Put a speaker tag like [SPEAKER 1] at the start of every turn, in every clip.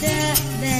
[SPEAKER 1] the.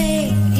[SPEAKER 1] take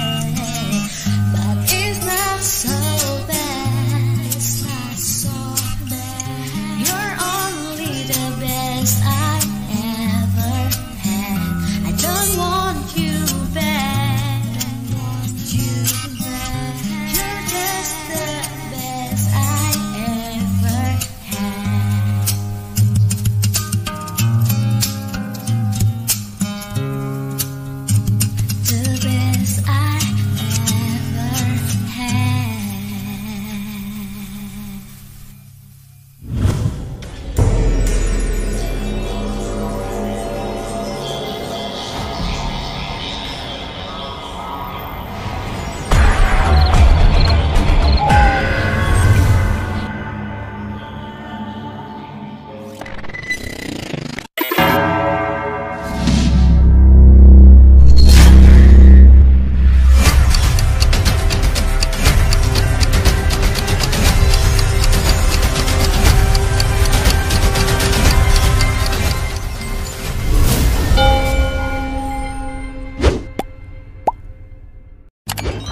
[SPEAKER 1] best I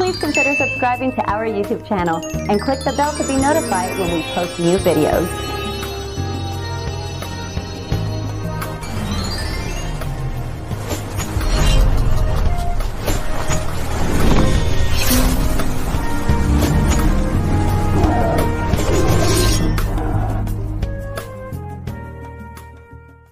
[SPEAKER 2] Please consider subscribing to our YouTube channel and click the bell to be notified when we post new videos.